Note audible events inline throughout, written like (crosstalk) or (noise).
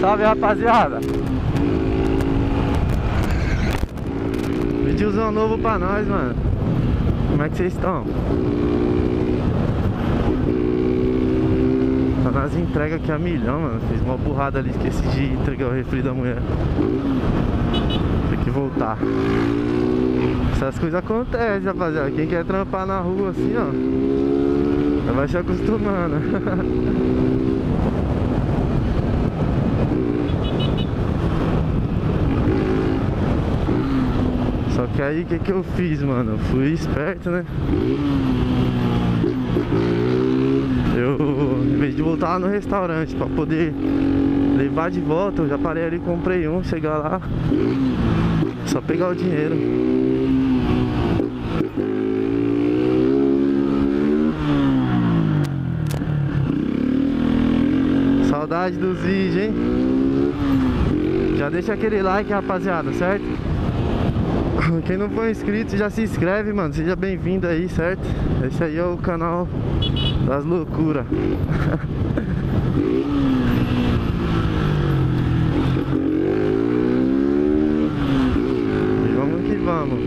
Salve rapaziada. Videozão novo pra nós, mano. Como é que vocês estão? Tá nas entregas aqui a milhão, mano. Fiz uma burrada ali, esqueci de entregar o refri da mulher. Tem que voltar. Essas coisas acontecem, rapaziada. Quem quer trampar na rua assim, ó Vai se acostumando (laughs) Só que aí o que, que eu fiz, mano? Eu fui esperto, né? Eu, em vez de voltar lá no restaurante pra poder levar de volta, eu já parei ali, comprei um, chegar lá, só pegar o dinheiro. Saudade dos vídeos, hein? Já deixa aquele like, rapaziada, certo? (laughs) Quem não for inscrito já se inscreve, mano. Seja bem-vindo aí, certo? Esse aí é o canal das loucuras. (laughs) vamos que vamos.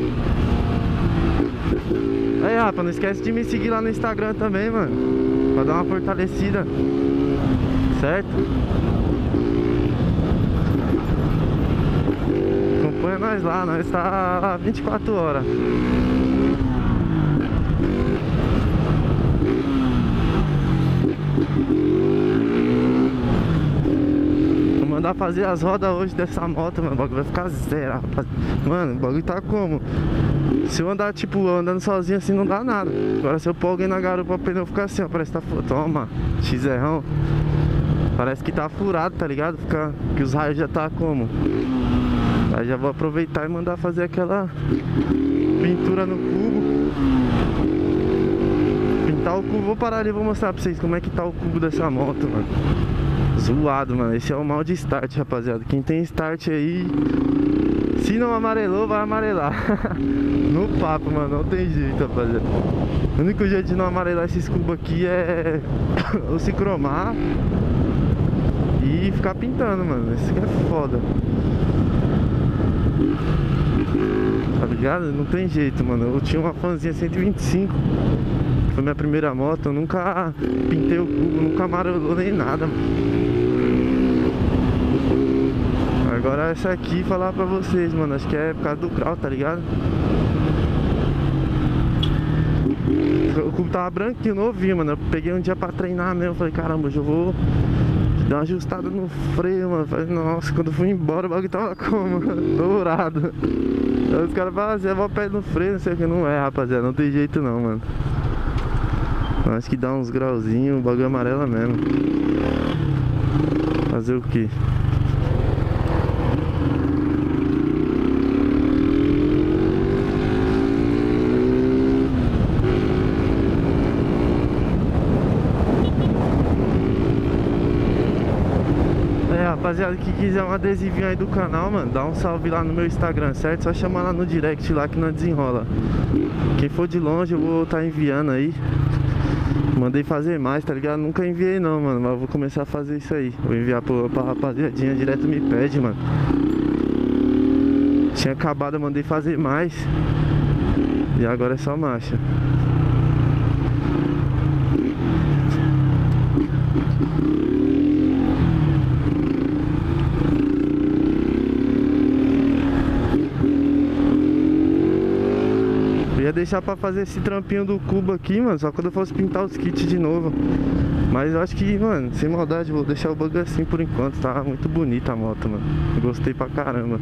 Aí, rapaz, não esquece de me seguir lá no Instagram também, mano. Pra dar uma fortalecida. Certo? Acompanha nós lá, nós tá 24 horas. Vou mandar fazer as rodas hoje dessa moto, mano. O bagulho vai ficar zero, rapaz. Mano, o bagulho tá como? Se eu andar, tipo, andando sozinho assim, não dá nada. Agora se eu pôr alguém na garupa, o pneu fica assim, ó. Parece que tá. Toma, XRão. Parece que tá furado, tá ligado? Fica... Que os raios já tá como? Aí já vou aproveitar e mandar fazer aquela pintura no cubo. Pintar o cubo, vou parar ali e vou mostrar pra vocês como é que tá o cubo dessa moto, mano. Zoado, mano. Esse é o mal de start, rapaziada. Quem tem start aí, se não amarelou, vai amarelar. (laughs) no papo, mano. Não tem jeito, rapaziada. O único jeito de não amarelar esses cubos aqui é (coughs) ou se cromar e ficar pintando, mano. Isso que é foda. Tá ligado? Não tem jeito, mano. Eu tinha uma fanzinha 125. Foi minha primeira moto. Eu nunca pintei o cubo, nunca amarelou nem nada, mano. Agora essa aqui falar pra vocês, mano. Acho que é por causa do grau, tá ligado? O cubo tava branquinho, novinho, mano. Eu peguei um dia pra treinar mesmo. Falei, caramba, hoje eu vou dar uma ajustada no freio, mano. Falei, nossa, quando fui embora o bagulho tava como? Dourado. Aí os caras falam assim, eu vou pé no freio, não sei o que. Não é, rapaziada, não tem jeito não, mano. Acho que dá uns grauzinhos, o bagulho amarela mesmo. Fazer o que? Rapaziada que quiser um adesivinho aí do canal, mano, dá um salve lá no meu Instagram, certo? Só chamar lá no direct lá que não desenrola. Quem for de longe eu vou estar tá enviando aí. Mandei fazer mais, tá ligado? Nunca enviei não, mano, mas vou começar a fazer isso aí. Vou enviar pro, pra rapaziadinha, direto me pede, mano. Tinha acabado, mandei fazer mais. E agora é só marcha. Ia deixar pra fazer esse trampinho do cubo aqui, mano Só quando eu fosse pintar os kits de novo. Mas eu acho que, mano, sem maldade Vou deixar o bug assim por enquanto Tá muito bonita a moto, mano. Gostei pra caramba.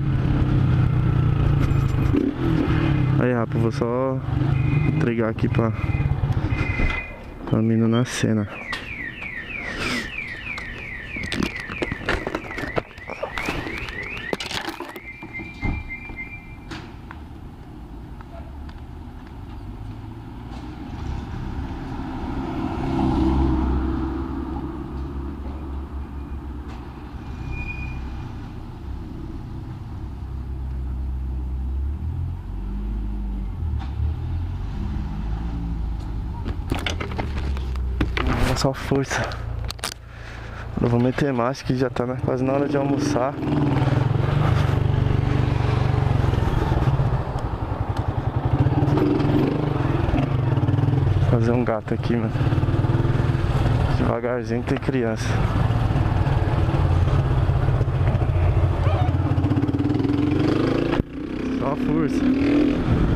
Aí, rapaz, vou só entregar aqui pra Pra mina na cena só força. Eu vou meter mais que já tá quase na hora de almoçar. Fazer um gato aqui, mano. Devagarzinho tem criança. Só força.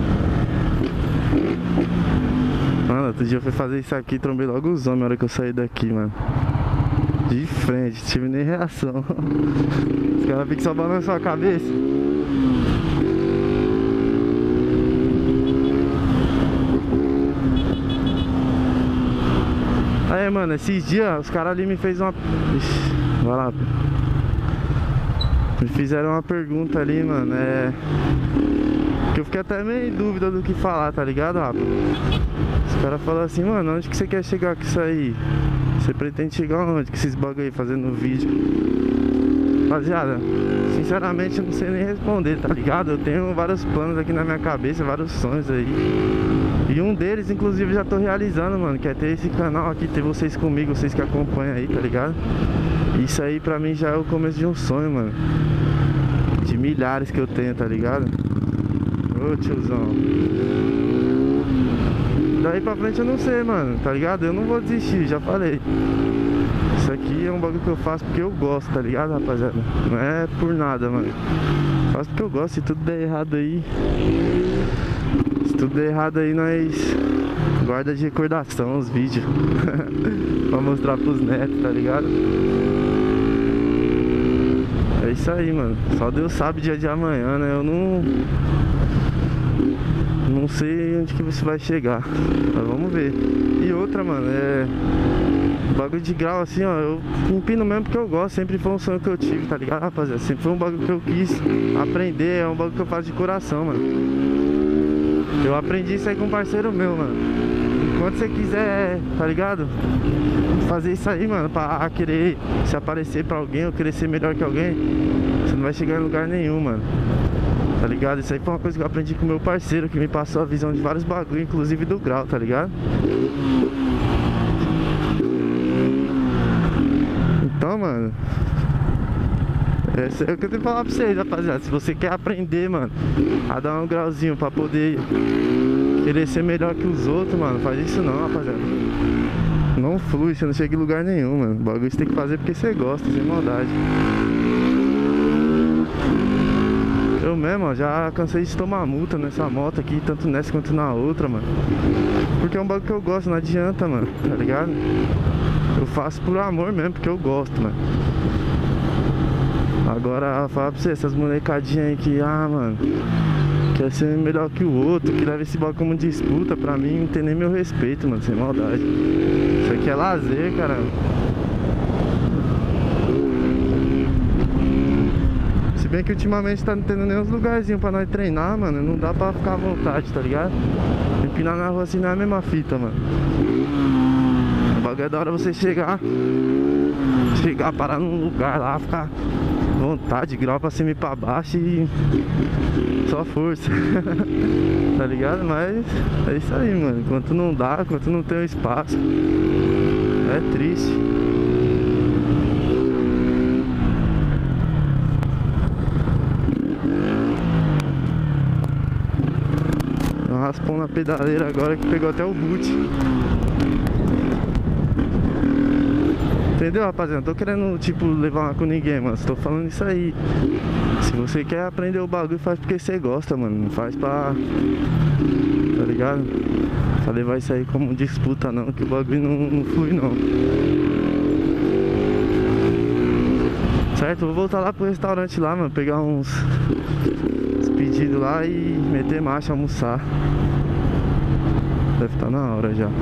Mano, outro dia eu fui fazer isso aqui, trombei logo os homens na hora que eu saí daqui, mano. De frente, tive nem reação. (laughs) Os caras ficam só balançando a cabeça. Aí, mano, esses dias os caras ali me fez uma. Ixi, vai lá. Me fizeram uma pergunta ali, mano. É. Que eu fiquei até meio em dúvida do que falar, tá ligado, rapaz? Os caras falaram assim, mano, onde que você quer chegar com isso aí? Você pretende chegar onde com esses bagulho aí fazendo vídeo? Rapaziada, sinceramente eu não sei nem responder, tá ligado? Eu tenho vários planos aqui na minha cabeça, vários sonhos aí. E um deles, inclusive, já tô realizando, mano, que é ter esse canal aqui, ter vocês comigo, vocês que acompanham aí, tá ligado? Isso aí pra mim já é o começo de um sonho, mano. De milhares que eu tenho, tá ligado? Ô tiozão. Daí pra frente eu não sei, mano, tá ligado? Eu não vou desistir, já falei. Isso aqui é um bagulho que eu faço porque eu gosto, tá ligado, rapaziada? Não é por nada, mano. Faço porque eu gosto, se tudo der errado aí. Se tudo der errado aí, nós guarda de recordação os vídeos. (laughs) pra mostrar pros netos, tá ligado? É isso aí, mano. Só Deus sabe dia de amanhã, né? Eu não. Não sei onde que você vai chegar. Mas vamos ver. E outra, mano, é. Bagulho de grau assim, ó. Eu empino mesmo porque eu gosto. Sempre foi um sonho que eu tive, tá ligado, rapaziada? Sempre foi um bagulho que eu quis aprender. É um bagulho que eu faço de coração, mano. Eu aprendi isso aí com um parceiro meu, mano. Enquanto você quiser, tá ligado? Fazer isso aí, mano, pra querer se aparecer pra alguém ou querer ser melhor que alguém, você não vai chegar em lugar nenhum, mano. Tá ligado? Isso aí foi uma coisa que eu aprendi com meu parceiro que me passou a visão de vários bagulho, inclusive do grau, tá ligado? Então, mano. Esse é o que eu tenho que falar pra vocês, rapaziada. Se você quer aprender, mano, a dar um grauzinho pra poder querer ser melhor que os outros, mano, faz isso não, rapaziada. Não flui, você não chega em lugar nenhum, mano. O bagulho você tem que fazer porque você gosta, sem maldade. Eu mesmo, já cansei de tomar multa nessa moto aqui, tanto nessa quanto na outra, mano. Porque é um bagulho que eu gosto, não adianta, mano, tá ligado? Eu faço por amor mesmo, porque eu gosto, mano. Agora, falar pra você, essas molecadinhas aí que, ah, mano, quer ser melhor que o outro, que leva esse bagulho como disputa, pra mim não tem nem meu respeito, mano, sem maldade. Isso aqui é lazer, caramba. Bem que ultimamente tá não tendo nem uns lugarzinhos pra nós treinar, mano, não dá pra ficar à vontade, tá ligado? Empinar na rua assim não é a mesma fita, mano. O bagulho é da hora você chegar, chegar, parar num lugar lá, ficar vontade, grau pra cima e pra baixo e só força. (laughs) tá ligado? Mas é isso aí, mano. Enquanto não dá, enquanto não tem um espaço, é triste. Raspão na pedaleira agora que pegou até o boot. Entendeu, rapaziada? Não tô querendo, tipo, levar uma com ninguém, mano. Tô falando isso aí. Se você quer aprender o bagulho, faz porque você gosta, mano. Não faz pra. Tá ligado? Pra levar isso aí como disputa, não. Que o bagulho não, não flui, não. Certo? Vou voltar lá pro restaurante lá, mano. Pegar uns, uns pedidos lá e meter marcha, almoçar. Deve estar tá na hora já. (laughs)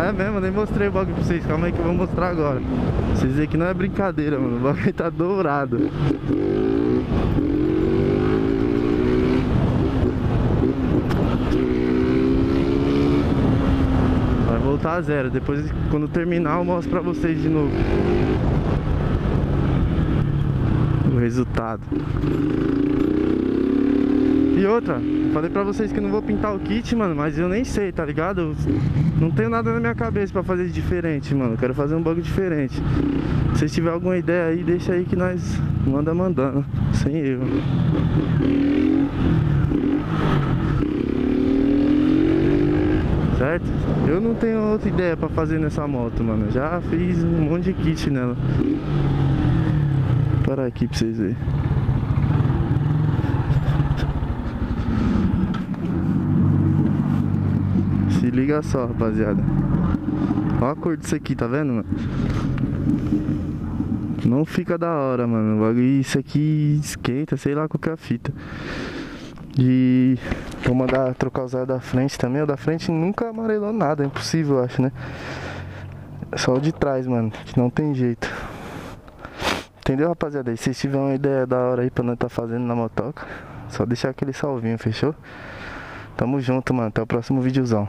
É mesmo, nem mostrei o bagulho pra vocês. Calma aí que eu vou mostrar agora. Vocês veem que não é brincadeira, mano. O bagulho tá dourado. Voltar a zero. Depois, quando terminar, eu mostro pra vocês de novo. O resultado. E outra, falei pra vocês que eu não vou pintar o kit, mano, mas eu nem sei, tá ligado? Não tenho nada na minha cabeça pra fazer diferente, mano. quero fazer um bagulho diferente. Se vocês tiverem alguma ideia aí, deixa aí que nós manda mandando. Sem erro. Certo? Eu não tenho outra ideia pra fazer nessa moto, mano. Já fiz um monte de kit nela. Parar aqui pra vocês verem. Se liga só, rapaziada. Olha a cor disso aqui, tá vendo, mano? Não fica da hora, mano. Isso aqui esquenta, sei lá qual que é a fita. E vou mandar trocar os da frente também. O da frente nunca amarelou nada, é impossível, eu acho, né? Só o de trás, mano, que não tem jeito. Entendeu, rapaziada? E se tiver uma ideia da hora aí pra nós tá fazendo na motoca, só deixar aquele salvinho, fechou? Tamo junto, mano. Até o próximo videozão.